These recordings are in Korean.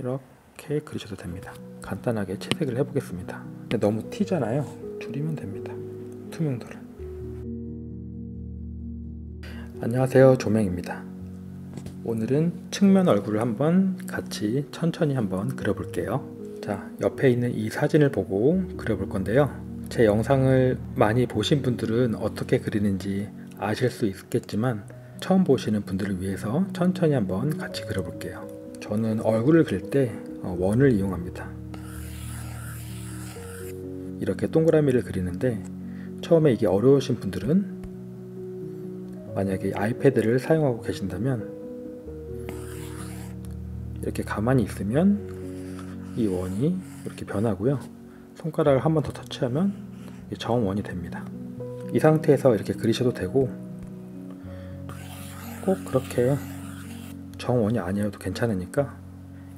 이렇게 그리셔도 됩니다. 간단하게 채색을 해보겠습니다. 근데 너무 튀잖아요. 줄이면 됩니다. 투명도를. 안녕하세요. 조명입니다. 오늘은 측면 얼굴을 한번 같이 천천히 한번 그려볼게요. 자, 옆에 있는 이 사진을 보고 그려볼 건데요. 제 영상을 많이 보신 분들은 어떻게 그리는지 아실 수 있겠지만 처음 보시는 분들을 위해서 천천히 한번 같이 그려볼게요. 저는 얼굴을 그릴 때 어, 원을 이용합니다. 이렇게 동그라미를 그리는데 처음에 이게 어려우신 분들은 만약에 아이패드를 사용하고 계신다면 이렇게 가만히 있으면 이 원이 이렇게 변하고요. 손가락을 한 번 더 터치하면 정원이 됩니다. 이 상태에서 이렇게 그리셔도 되고 꼭 그렇게 정원이 아니어도 괜찮으니까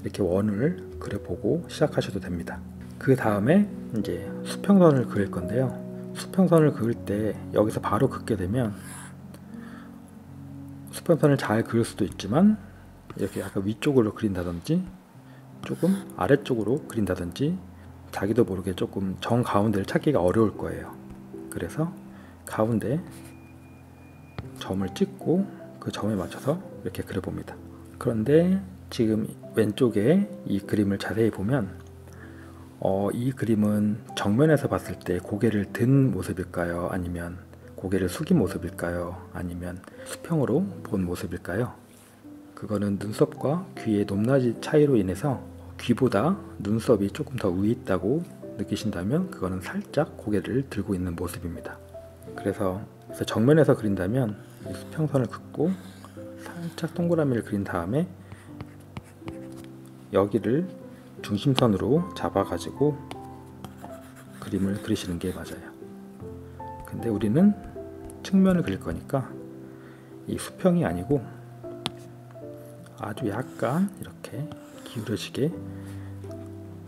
이렇게 원을 그려보고 시작하셔도 됩니다. 그 다음에 이제 수평선을 그릴 건데요. 수평선을 그릴 때 여기서 바로 긋게 되면 수평선을 잘 그릴 수도 있지만 이렇게 약간 위쪽으로 그린다든지 조금 아래쪽으로 그린다든지 자기도 모르게 조금 정 가운데를 찾기가 어려울 거예요. 그래서 가운데 점을 찍고 그 점에 맞춰서 이렇게 그려봅니다. 그런데 지금 왼쪽에 이 그림을 자세히 보면 어, 이 그림은 정면에서 봤을 때 고개를 든 모습일까요? 아니면 고개를 숙인 모습일까요? 아니면 수평으로 본 모습일까요? 그거는 눈썹과 귀의 높낮이 차이로 인해서 귀보다 눈썹이 조금 더 위에 있다고 느끼신다면 그거는 살짝 고개를 들고 있는 모습입니다. 그래서 정면에서 그린다면 수평선을 긋고 살짝 동그라미를 그린 다음에 여기를 중심선으로 잡아 가지고 그림을 그리시는 게 맞아요. 근데 우리는 측면을 그릴 거니까 이 수평이 아니고 아주 약간 이렇게 기울여지게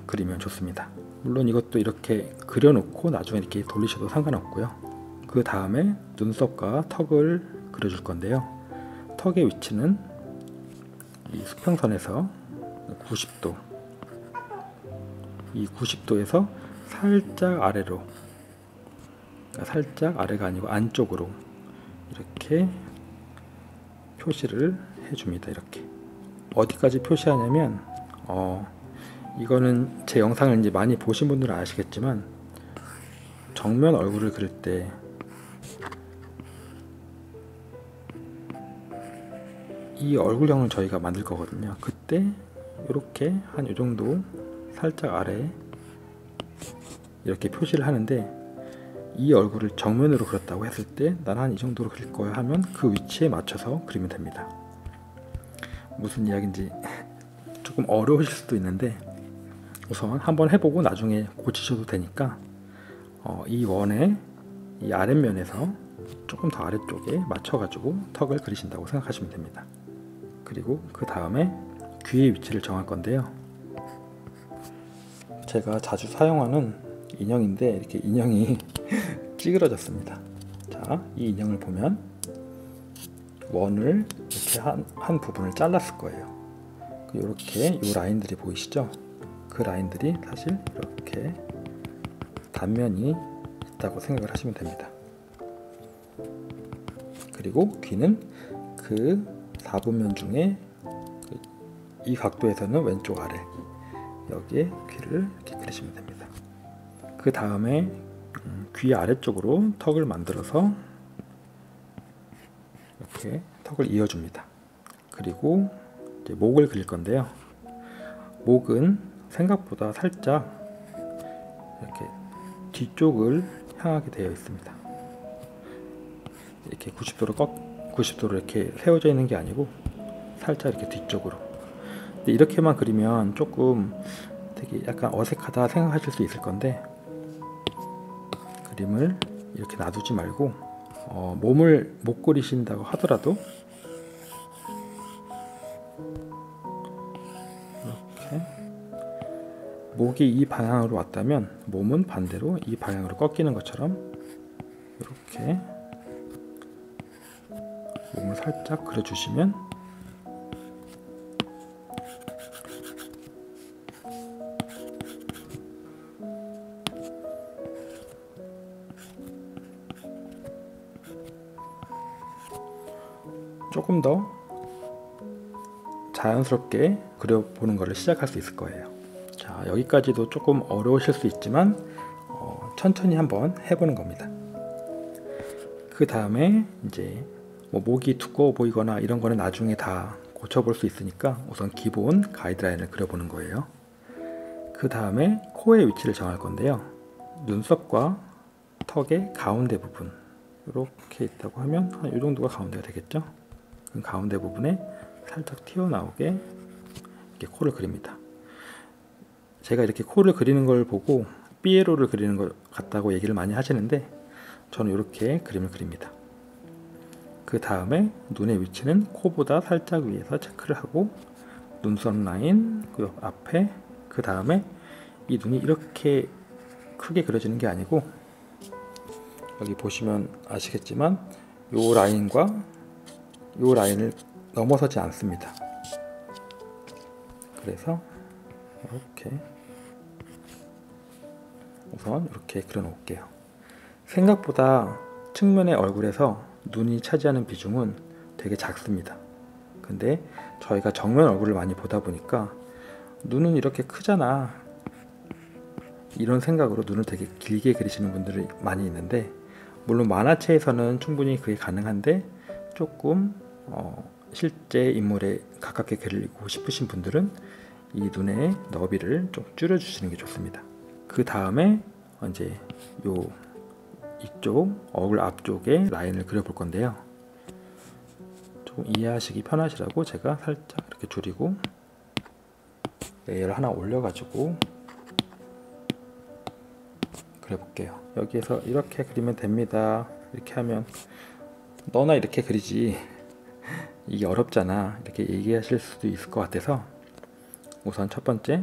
그리면 좋습니다. 물론 이것도 이렇게 그려놓고 나중에 이렇게 돌리셔도 상관없고요. 그 다음에 눈썹과 턱을 그려줄 건데요. 턱의 위치는 이 수평선에서 90도 이 90도에서 살짝 아래로 그러니까 살짝 아래가 아니고 안쪽으로 이렇게 표시를 해줍니다. 이렇게 어디까지 표시하냐면 어, 이거는 제 영상을 이제 많이 보신 분들은 아시겠지만 정면 얼굴을 그릴 때 이 얼굴형을 저희가 만들 거거든요. 그때 이렇게 한이 정도 살짝 아래 이렇게 표시를 하는데 이 얼굴을 정면으로 그렸다고 했을 때 나는 한 이 정도로 그릴 거야 하면 그 위치에 맞춰서 그리면 됩니다. 무슨 이야기인지 조금 어려우실 수도 있는데 우선 한번 해보고 나중에 고치셔도 되니까 어, 이 원의 이 아랫면에서 조금 더 아래쪽에 맞춰가지고 턱을 그리신다고 생각하시면 됩니다. 그리고 그 다음에 귀의 위치를 정할 건데요. 제가 자주 사용하는 인형인데 이렇게 인형이 찌그러졌습니다. 자, 이 인형을 보면 원을 이렇게 한, 한 부분을 잘랐을 거예요. 이렇게 이 라인들이 보이시죠? 그 라인들이 사실 이렇게 단면이 있다고 생각을 하시면 됩니다. 그리고 귀는 그 4분면 중에 이 각도에서는 왼쪽 아래 여기에 귀를 이렇게 그리시면 됩니다. 그 다음에 음, 귀 아래쪽으로 턱을 만들어서 이렇게 턱을 이어줍니다. 그리고 목을 그릴 건데요. 목은 생각보다 살짝 이렇게 뒤쪽을 향하게 되어 있습니다. 이렇게 90도로 꺾 90도로 이렇게 세워져 있는 게 아니고 살짝 이렇게 뒤쪽으로. 이렇게만 그리면 조금 되게 약간 어색하다 생각하실 수 있을 건데 그림을 이렇게 놔두지 말고 어, 몸을 못 그리신다고 하더라도 이렇게 목이 이 방향으로 왔다면 몸은 반대로 이 방향으로 꺾이는 것처럼 이렇게 몸을 살짝 그려주시면 조금 더 자연스럽게 그려보는 것을 시작할 수 있을 거예요. 자 여기까지도 조금 어려우실 수 있지만 어, 천천히 한번 해보는 겁니다. 그 다음에 이제 뭐 목이 두꺼워 보이거나 이런 거는 나중에 다 고쳐볼 수 있으니까 우선 기본 가이드라인을 그려보는 거예요. 그 다음에 코의 위치를 정할 건데요. 눈썹과 턱의 가운데 부분 이렇게 있다고 하면 한 이 정도가 가운데가 되겠죠. 그 가운데 부분에 살짝 튀어나오게 이렇게 코를 그립니다. 제가 이렇게 코를 그리는 걸 보고 삐에로를 그리는 것 같다고 얘기를 많이 하시는데 저는 이렇게 그림을 그립니다. 그 다음에 눈의 위치는 코보다 살짝 위에서 체크를 하고 눈썹 라인 그 앞에 그 다음에 이 눈이 이렇게 크게 그려지는 게 아니고 여기 보시면 아시겠지만 요 라인과 요 라인을 넘어서지 않습니다. 그래서 이렇게 우선 이렇게 그려 놓을게요. 생각보다 측면의 얼굴에서 눈이 차지하는 비중은 되게 작습니다. 근데 저희가 정면 얼굴을 많이 보다 보니까 눈은 이렇게 크잖아. 이런 생각으로 눈을 되게 길게 그리시는 분들이 많이 있는데 물론 만화체에서는 충분히 그게 가능한데 조금 어, 실제 인물에 가깝게 그리고 싶으신 분들은 이 눈의 너비를 좀 줄여주시는 게 좋습니다. 그 다음에 이제 요 이쪽 얼굴 앞쪽에 라인을 그려볼 건데요. 조금 이해하시기 편하시라고 제가 살짝 이렇게 줄이고 layer를 하나 올려가지고 그려볼게요. 여기에서 이렇게 그리면 됩니다. 이렇게 하면 너나 이렇게 그리지 이게 어렵잖아 이렇게 얘기하실 수도 있을 것 같아서 우선 첫 번째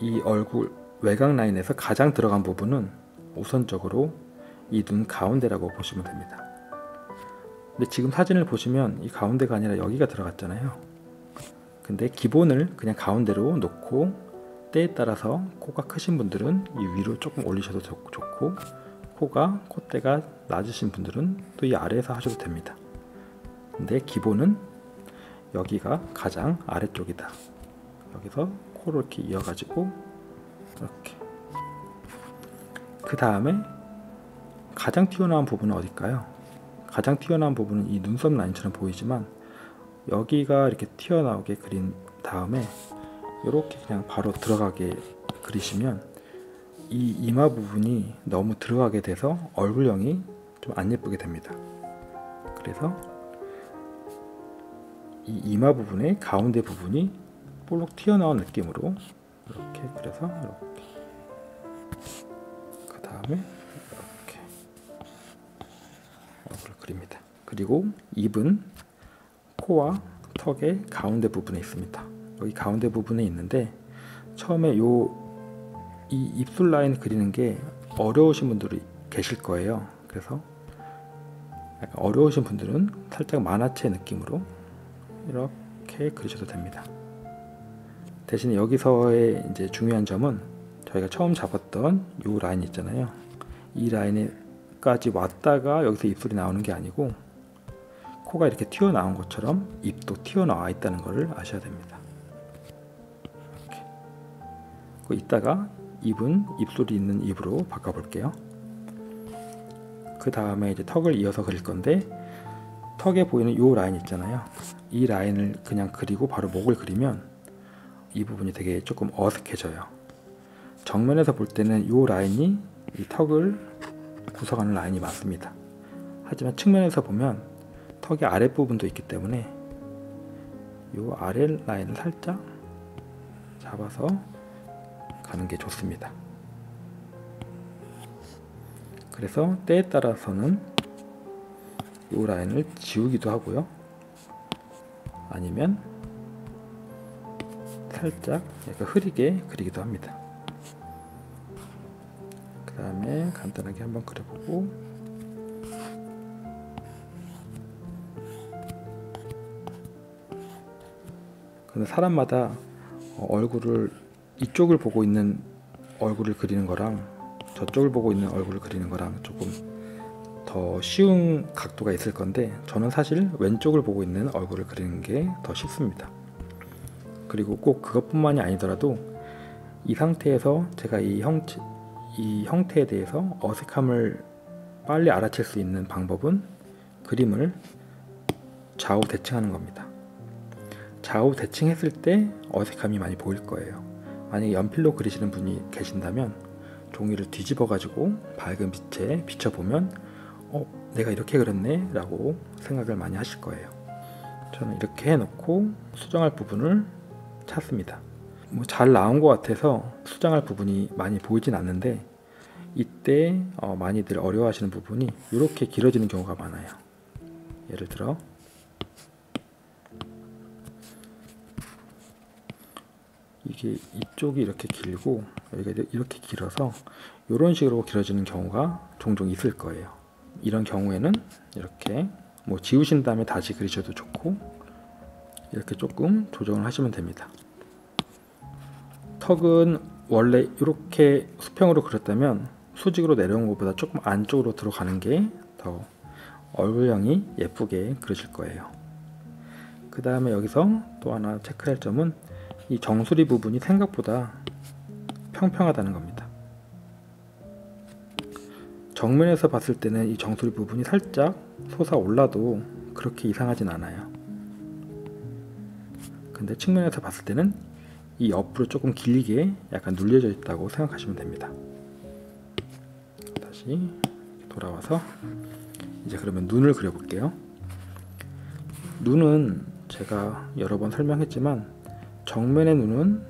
이 얼굴 외곽 라인에서 가장 들어간 부분은 우선적으로 이 눈 가운데라고 보시면 됩니다. 근데 지금 사진을 보시면 이 가운데가 아니라 여기가 들어갔잖아요. 근데 기본을 그냥 가운데로 놓고 때에 따라서 코가 크신 분들은 이 위로 조금 올리셔도 좋고 코가 콧대가 낮으신 분들은 또 이 아래에서 하셔도 됩니다. 근데 기본은 여기가 가장 아래쪽이다. 여기서 코를 이렇게 이어가지고 이렇게 그 다음에 가장 튀어나온 부분은 어딜까요? 가장 튀어나온 부분은 이 눈썹 라인처럼 보이지만 여기가 이렇게 튀어나오게 그린 다음에 이렇게 그냥 바로 들어가게 그리시면 이 이마 부분이 너무 들어가게 돼서 얼굴형이 좀 안 예쁘게 됩니다. 그래서 이 이마 부분의 가운데 부분이 볼록 튀어나온 느낌으로 이렇게 그래서 이렇게 그 다음에 그립니다. 그리고 입은 코와 턱의 가운데 부분에 있습니다. 여기 가운데 부분에 있는데 처음에 요 이 입술 라인 그리는 게 어려우신 분들이 계실 거예요. 그래서 어려우신 분들은 살짝 만화체 느낌으로 이렇게 그리셔도 됩니다. 대신에 여기서의 이제 중요한 점은 저희가 처음 잡았던 이 라인 있잖아요. 이 라인 에까지 왔다가 여기서 입술이 나오는 게 아니고 코가 이렇게 튀어나온 것처럼 입도 튀어나와 있다는 것을 아셔야 됩니다. 이렇게. 그 이따가 입은 입술이 있는 입으로 바꿔볼게요. 그 다음에 이제 턱을 이어서 그릴 건데 턱에 보이는 이 라인 있잖아요. 이 라인을 그냥 그리고 바로 목을 그리면 이 부분이 되게 조금 어색해져요. 정면에서 볼 때는 이 라인이 이 턱을 구성하는 라인이 맞습니다. 하지만 측면에서 보면 턱의 아랫부분도 있기 때문에 이 아래 라인을 살짝 잡아서 가는 게 좋습니다. 그래서 때에 따라서는 이 라인을 지우기도 하고요. 아니면 살짝 약간 흐리게 그리기도 합니다. 그 다음에 간단하게 한번 그려보고 근데 사람마다 얼굴을 이쪽을 보고 있는 얼굴을 그리는 거랑 저쪽을 보고 있는 얼굴을 그리는 거랑 조금 더 쉬운 각도가 있을 건데 저는 사실 왼쪽을 보고 있는 얼굴을 그리는 게 더 쉽습니다. 그리고 꼭 그것뿐만이 아니더라도 이 상태에서 제가 이 형체 이 형태에 대해서 어색함을 빨리 알아챌 수 있는 방법은 그림을 좌우 대칭하는 겁니다. 좌우 대칭했을 때 어색함이 많이 보일 거예요. 만약에 연필로 그리시는 분이 계신다면 종이를 뒤집어 가지고 밝은 빛에 비춰보면 어 내가 이렇게 그렸네 라고 생각을 많이 하실 거예요. 저는 이렇게 해놓고 수정할 부분을 찾습니다. 뭐 잘 나온 것 같아서 수정할 부분이 많이 보이진 않는데 이때 어 많이들 어려워하시는 부분이 이렇게 길어지는 경우가 많아요. 예를 들어 이게 이쪽이 이렇게 길고 여기가 이렇게 길어서 이런 식으로 길어지는 경우가 종종 있을 거예요. 이런 경우에는 이렇게 뭐 지우신 다음에 다시 그리셔도 좋고 이렇게 조금 조정을 하시면 됩니다. 턱은 원래 이렇게 수평으로 그렸다면 수직으로 내려온 것보다 조금 안쪽으로 들어가는 게 더 얼굴형이 예쁘게 그려질 거예요. 그 다음에 여기서 또 하나 체크할 점은 이 정수리 부분이 생각보다 평평하다는 겁니다. 정면에서 봤을 때는 이 정수리 부분이 살짝 솟아올라도 그렇게 이상하진 않아요. 근데 측면에서 봤을 때는 이 옆으로 조금 길게 약간 눌려져 있다고 생각하시면 됩니다. 다시 돌아와서 이제 그러면 눈을 그려볼게요. 눈은 제가 여러 번 설명했지만 정면의 눈은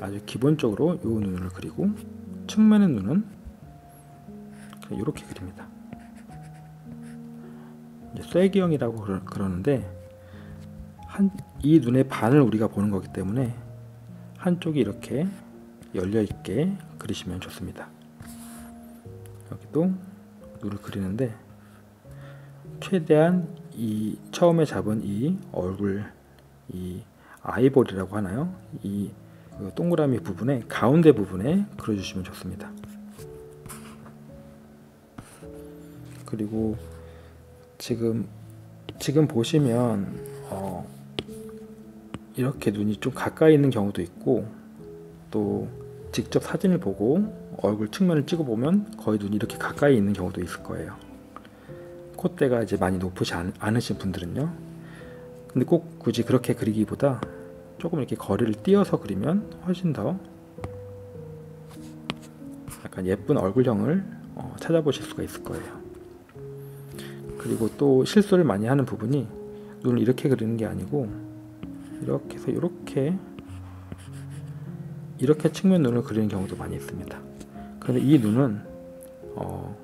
아주 기본적으로 이 눈을 그리고 측면의 눈은 이렇게 그립니다. 쐐기형이라고 그러는데 한, 이 눈의 반을 우리가 보는 거기 때문에 한쪽이 이렇게 열려 있게 그리시면 좋습니다. 여기도 눈을 그리는데 최대한 이 처음에 잡은 이 얼굴 이 아이볼이라고 하나요? 이그 동그라미 부분에 가운데 부분에 그려주시면 좋습니다. 그리고 지금 지금 보시면 어 이렇게 눈이 좀 가까이 있는 경우도 있고 또 직접 사진을 보고 얼굴 측면을 찍어 보면 거의 눈이 이렇게 가까이 있는 경우도 있을 거예요. 콧대가 이제 많이 높으시 않으신 분들은요. 근데 꼭 굳이 그렇게 그리기보다 조금 이렇게 거리를 띄어서 그리면 훨씬 더 약간 예쁜 얼굴형을 어, 찾아보실 수가 있을 거예요. 그리고 또 실수를 많이 하는 부분이 눈을 이렇게 그리는 게 아니고 이렇게 해서 이렇게 이렇게 측면 눈을 그리는 경우도 많이 있습니다. 그런데 이 눈은 어,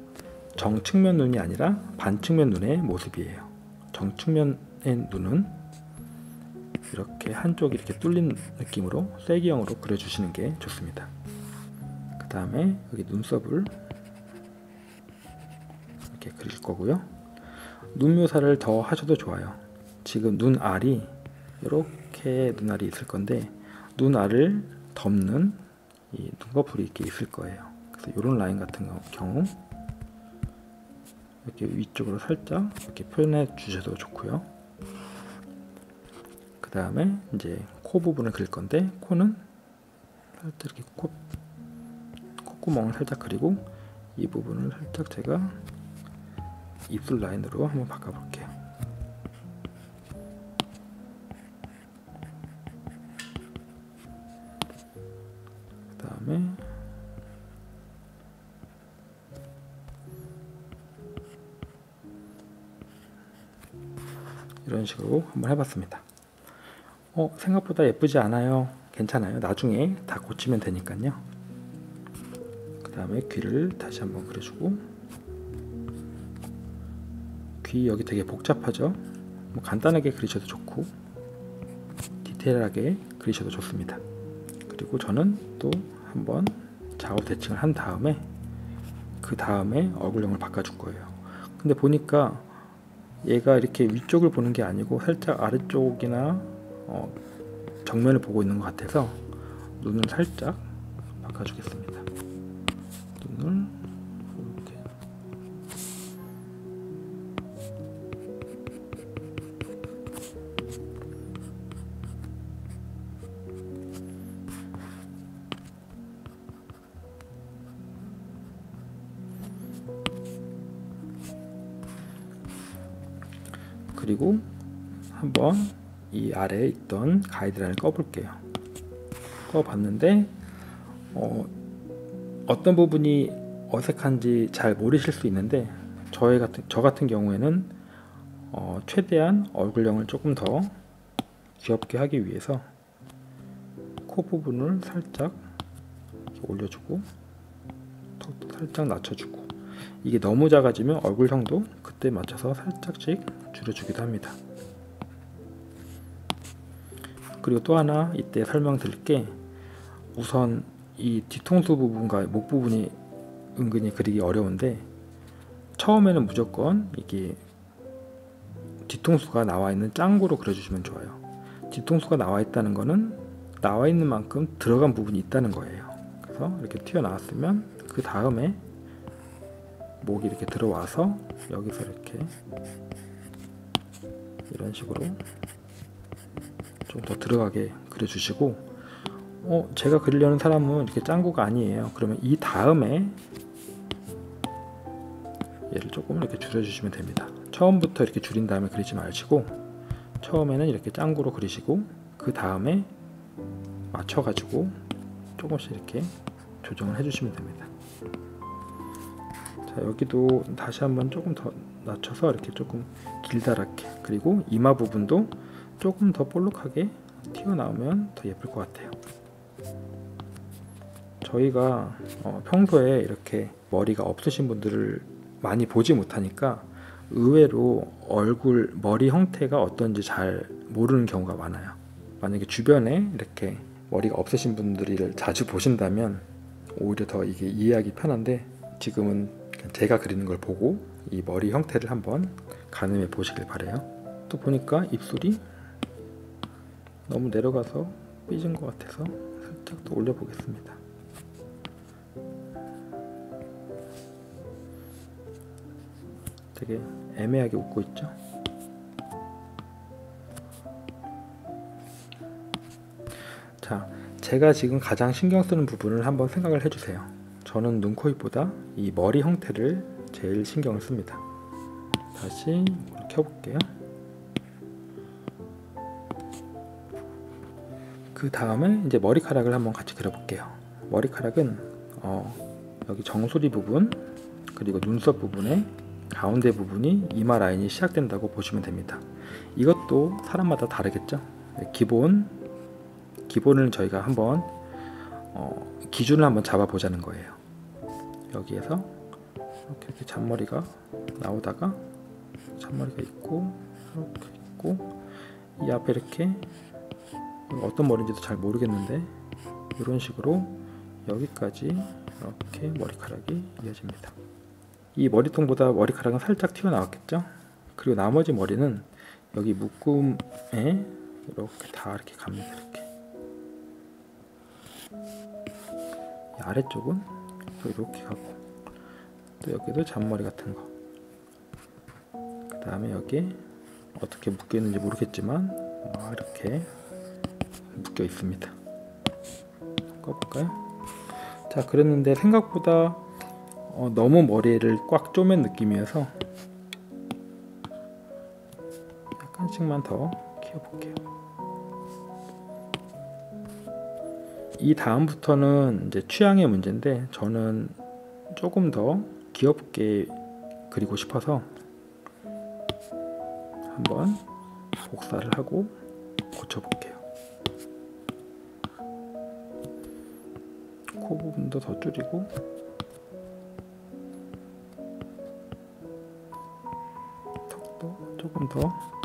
정측면 눈이 아니라 반측면 눈의 모습이에요. 정측면의 눈은 이렇게 한쪽이 이렇게 뚫린 느낌으로 쐐기형으로 그려주시는 게 좋습니다. 그 다음에 여기 눈썹을 이렇게 그릴 거고요. 눈 묘사를 더 하셔도 좋아요. 지금 눈알이 이렇게 눈알이 있을 건데 눈알을 덮는 이 눈꺼풀이 이렇게 있을 거예요. 그래서 이런 라인 같은 경우 이렇게 위쪽으로 살짝 이렇게 표현해 주셔도 좋고요. 그 다음에 이제 코 부분을 그릴 건데 코는 살짝 이렇게 코 콧구멍을 살짝 그리고 이 부분을 살짝 제가 입술 라인으로 한번 바꿔볼게요. 식으로 한번 해봤습니다. 어, 생각보다 예쁘지 않아요. 괜찮아요. 나중에 다 고치면 되니까요. 그 다음에 귀를 다시 한번 그려주고 귀 여기 되게 복잡하죠. 뭐 간단하게 그리셔도 좋고 디테일하게 그리셔도 좋습니다. 그리고 저는 또 한번 좌우 대칭을 한 다음에 그 다음에 얼굴형을 바꿔줄 거예요. 근데 보니까 얘가 이렇게 위쪽을 보는 게 아니고 살짝 아래쪽이나 어, 정면을 보고 있는 것 같아서 눈을 살짝 바꿔주겠습니다. 눈을 그리고 한번 이 아래에 있던 가이드라인을 꺼볼게요. 꺼봤는데 어, 어떤 부분이 어색한지 잘 모르실 수 있는데 저희 같은 저 같은 경우에는 어, 최대한 얼굴형을 조금 더 귀엽게 하기 위해서 코 부분을 살짝 올려주고 턱도 살짝 낮춰주고 이게 너무 작아지면 얼굴형도 그때 맞춰서 살짝씩 줄여주기도 합니다. 그리고 또 하나 이때 설명드릴 게 우선 이 뒤통수 부분과 목 부분이 은근히 그리기 어려운데 처음에는 무조건 이게 뒤통수가 나와 있는 짱구로 그려주시면 좋아요. 뒤통수가 나와 있다는 거는 나와 있는 만큼 들어간 부분이 있다는 거예요. 그래서 이렇게 튀어나왔으면 그 다음에 목이 이렇게 들어와서 여기서 이렇게 이런 식으로 좀 더 들어가게 그려주시고 어 제가 그리려는 사람은 이렇게 짱구가 아니에요. 그러면 이 다음에 얘를 조금 이렇게 줄여주시면 됩니다. 처음부터 이렇게 줄인 다음에 그리지 마시고 처음에는 이렇게 짱구로 그리시고 그 다음에 맞춰가지고 조금씩 이렇게 조정을 해주시면 됩니다 자 여기도 다시 한번 조금 더 낮춰서 이렇게 조금 길다랗게 그리고 이마 부분도 조금 더 볼록하게 튀어나오면 더 예쁠 것 같아요. 저희가 어, 평소에 이렇게 머리가 없으신 분들을 많이 보지 못하니까 의외로 얼굴 머리 형태가 어떤지 잘 모르는 경우가 많아요. 만약에 주변에 이렇게 머리가 없으신 분들을 자주 보신다면 오히려 더 이게 이해하기 편한데 지금은 제가 그리는 걸 보고 이 머리 형태를 한번 가늠해 보시길 바래요. 또 보니까 입술이 너무 내려가서 삐진 것 같아서 살짝 더 올려 보겠습니다. 되게 애매하게 웃고 있죠? 자 제가 지금 가장 신경 쓰는 부분을 한번 생각을 해주세요 저는 눈, 코, 입보다 이 머리 형태를 제일 신경을 씁니다. 다시 켜볼게요. 그 다음에 이제 머리카락을 한번 같이 그려볼게요. 머리카락은 어, 여기 정수리 부분 그리고 눈썹 부분에 가운데 부분이 이마 라인이 시작된다고 보시면 됩니다. 이것도 사람마다 다르겠죠? 기본 기본을 저희가 한번 어, 기준을 한번 잡아 보자는 거예요 여기에서 이렇게, 이렇게 잔머리가 나오다가 잔머리가 있고 이렇게 있고 이 앞에 이렇게 어떤 머리인지도 잘 모르겠는데 이런 식으로 여기까지 이렇게 머리카락이 이어집니다. 이 머리통보다 머리카락은 살짝 튀어나왔겠죠? 그리고 나머지 머리는 여기 묶음에 이렇게 다 이렇게 갑니다 이렇게. 아래쪽은 또 이렇게 가고 또 여기도 잔머리 같은 거. 그 다음에 여기 어떻게 묶여 있는지 모르겠지만 어, 이렇게 묶여 있습니다. 꺼볼까요? 자 그랬는데 생각보다 어, 너무 머리를 꽉 쪼맨 느낌이어서 약간씩만 더 키워볼게요. 이 다음부터는 이제 취향의 문제인데 저는 조금 더 귀엽게 그리고 싶어서 한번 복사를 하고 고쳐볼게요. 코 부분도 더 줄이고 조금 더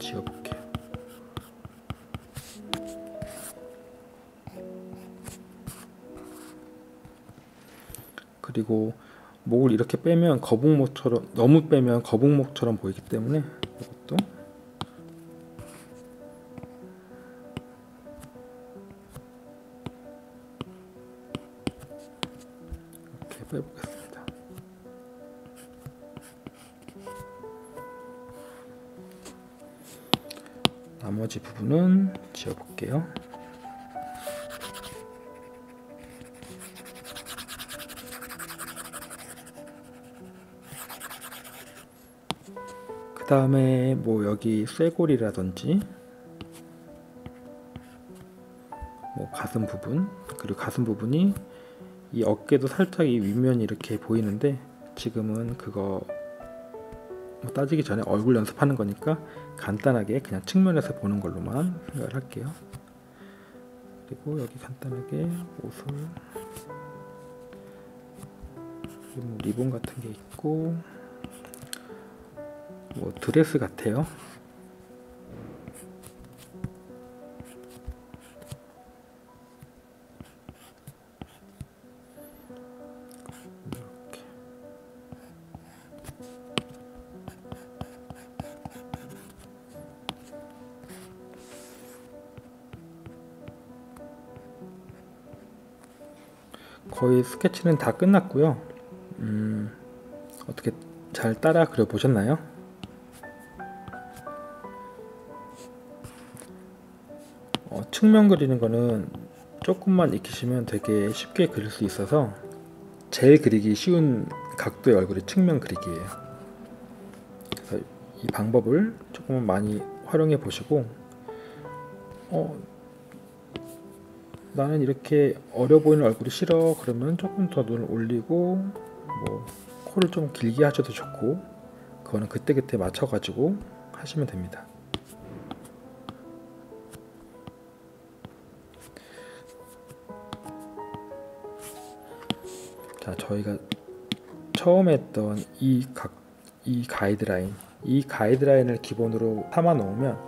지워볼게요. 그리고 목을 이렇게 빼면 거북목처럼 너무 빼면 거북목처럼 보이기 때문에 이것도 나머지 부분은 지워볼게요. 그 다음에 뭐 여기 쇄골이라든지 뭐 가슴 부분 그리고 가슴 부분이 이 어깨도 살짝 이 윗면이 이렇게 보이는데 지금은 그거 뭐 따지기 전에 얼굴 연습하는 거니까 간단하게 그냥 측면에서 보는 걸로만 생각을 할게요. 그리고 여기 간단하게 옷을 뭐 리본 같은 게 있고 뭐 드레스 같아요. 스케치는 다 끝났고요. 음, 어떻게 잘 따라 그려 보셨나요? 어, 측면 그리는 거는 조금만 익히시면 되게 쉽게 그릴 수 있어서 제일 그리기 쉬운 각도의 얼굴이 측면 그리기예요. 그래서 이 방법을 조금만 많이 활용해 보시고 어, 나는 이렇게 어려 보이는 얼굴이 싫어 그러면 조금 더 눈을 올리고 뭐 코를 좀 길게 하셔도 좋고 그거는 그때그때 맞춰 가지고 하시면 됩니다. 자, 저희가 처음 했던 이 각, 이 가이드라인, 이 가이드라인을 기본으로 삼아 놓으면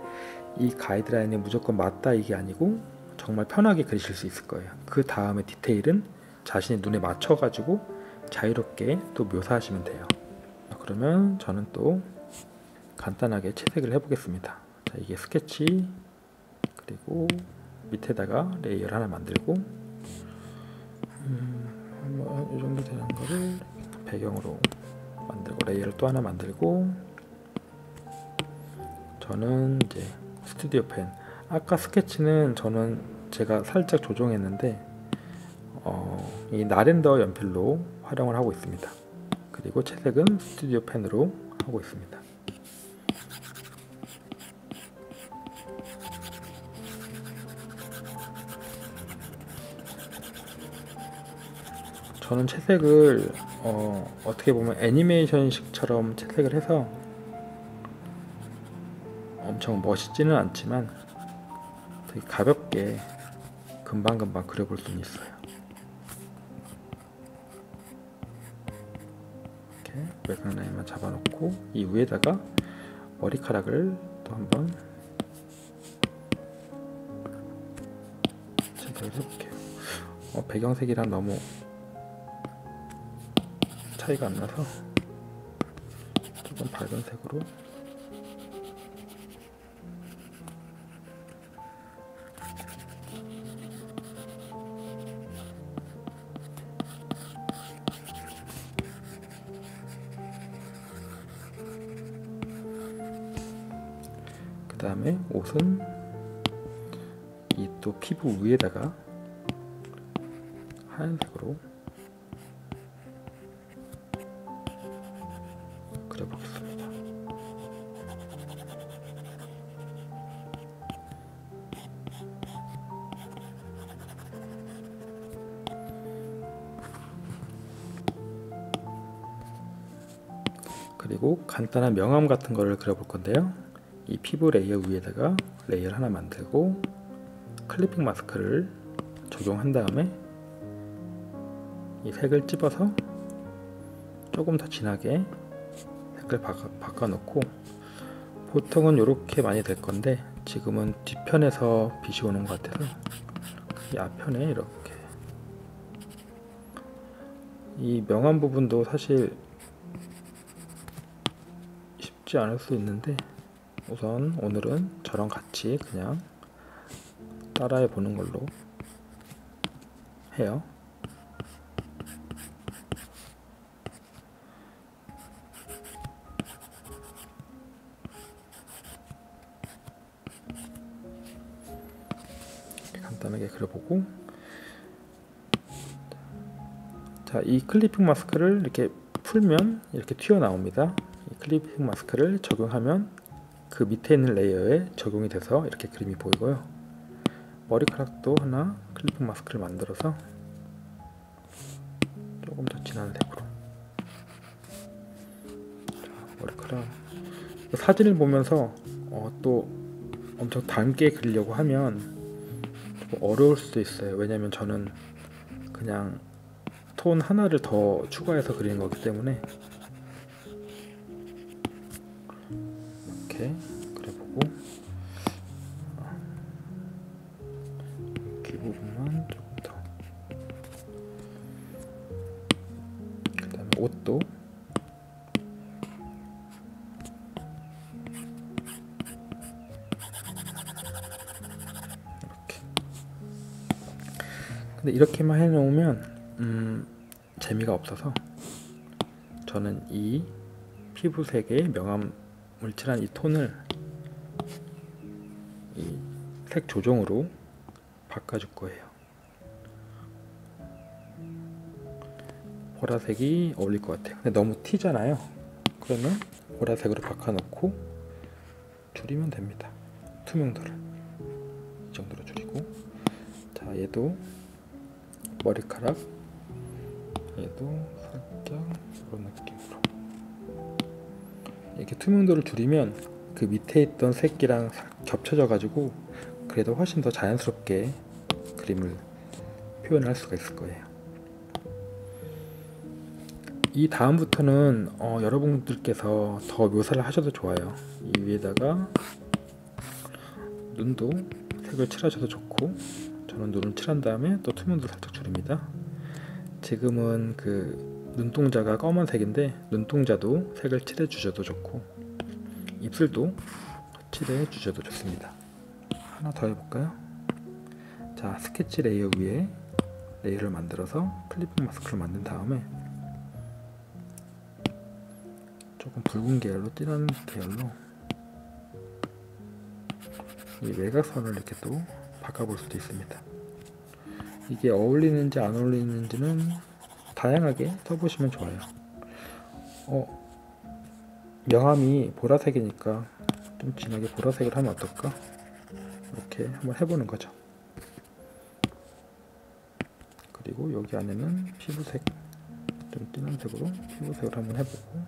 이 가이드라인에 무조건 맞다 이게 아니고 정말 편하게 그리실 수 있을 거예요. 그 다음에 디테일은 자신의 눈에 맞춰 가지고 자유롭게 또 묘사하시면 돼요. 그러면 저는 또 간단하게 채색을 해보겠습니다. 자, 이게 스케치 그리고 밑에다가 layer를 하나 만들고 음, 뭐이 정도 되는 거를 배경으로 만들고 layer를 또 하나 만들고 저는 이제 스튜디오 펜 아까 스케치는 저는 제가 살짝 조정했는데 어, 이 Narinder 연필로 활용을 하고 있습니다. 그리고 채색은 스튜디오 펜으로 하고 있습니다. 저는 채색을 어, 어떻게 보면 애니메이션식처럼 채색을 해서 엄청 멋있지는 않지만 되게 가볍게 금방금방 그려볼 수는 있어요. 이렇게 외곽 라인만 잡아놓고 이 위에다가 머리카락을 또 한번 채색을 해볼게요. 어, 배경색이랑 너무 차이가 안 나서 조금 밝은 색으로 또 피부 위에다가 하얀색으로 그려보겠습니다. 그리고 간단한 명암 같은 거를 그려볼 건데요. 이 피부 layer 위에다가 layer를 하나 만들고 clipping mask를 적용한 다음에 이 색을 찝어서 조금 더 진하게 색을 바꿔, 바꿔 놓고 보통은 이렇게 많이 될 건데 지금은 뒤편에서 빛이 오는 것 같아서 이 앞편에 이렇게. 이 명암 부분도 사실 쉽지 않을 수 있는데 우선 오늘은 저랑 같이 그냥 따라해 보는 걸로 해요. 간단하게 그려보고 자, 이 clipping mask를 이렇게 풀면 이렇게 튀어나옵니다. 이 clipping mask를 적용하면 그 밑에 있는 layer에 적용이 돼서 이렇게 그림이 보이고요. 머리카락도 하나 clipping mask를 만들어서 조금 더 진한 색으로. 자, 머리카락. 사진을 보면서 어, 또 엄청 닮게 그리려고 하면 좀 어려울 수도 있어요. 왜냐면 저는 그냥 톤 하나를 더 추가해서 그리는 거기 때문에 음, 재미가 없어서 저는 이 피부색의 명암 물칠한 이 톤을 이 색 조정으로 바꿔줄 거예요. 보라색이 어울릴 것 같아요. 근데 너무 튀잖아요. 그러면 보라색으로 바꿔놓고 줄이면 됩니다. 투명도를 이 정도로 줄이고 자 얘도 머리카락 얘도 살짝 이런 느낌으로 이렇게 투명도를 줄이면 그 밑에 있던 색이랑 겹쳐져 가지고 그래도 훨씬 더 자연스럽게 그림을 표현할 수가 있을 거예요. 이 다음부터는 어, 여러분들께서 더 묘사를 하셔도 좋아요. 이 위에다가 눈도 색을 칠하셔도 좋고 저는 눈을 칠한 다음에 또 투명도 살짝 줄입니다 지금은 그 눈동자가 검은색인데 눈동자도 색을 칠해 주셔도 좋고 입술도 칠해 주셔도 좋습니다. 하나 더 해볼까요? 자 스케치 layer 위에 layer를 만들어서 clipping mask를 만든 다음에 조금 붉은 계열로 진한 계열로 이 외곽선을 이렇게 또 바꿔볼 수도 있습니다. 이게 어울리는지 안 어울리는지는 다양하게 써보시면 좋아요. 어, 명암이 보라색이니까 좀 진하게 보라색을 하면 어떨까? 이렇게 한번 해보는 거죠. 그리고 여기 안에는 피부색 좀 진한 색으로 피부색을 한번 해보고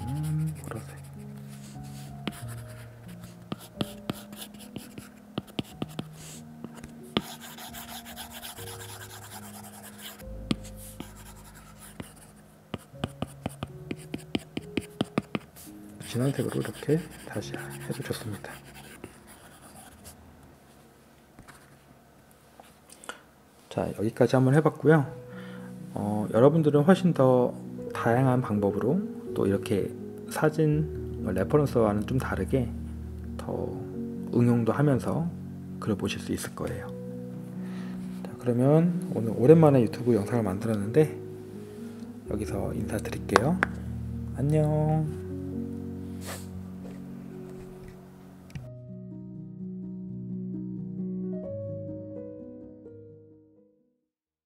음, 보라색 진한 색으로 이렇게 다시 해도 좋습니다. 자 여기까지 한번 해봤고요. 어, 여러분들은 훨씬 더 다양한 방법으로 또 이렇게 사진 reference와는 좀 다르게 더 응용도 하면서 그려보실 수 있을 거예요. 자, 그러면 오늘 오랜만에 유튜브 영상을 만들었는데 여기서 인사드릴게요. 안녕.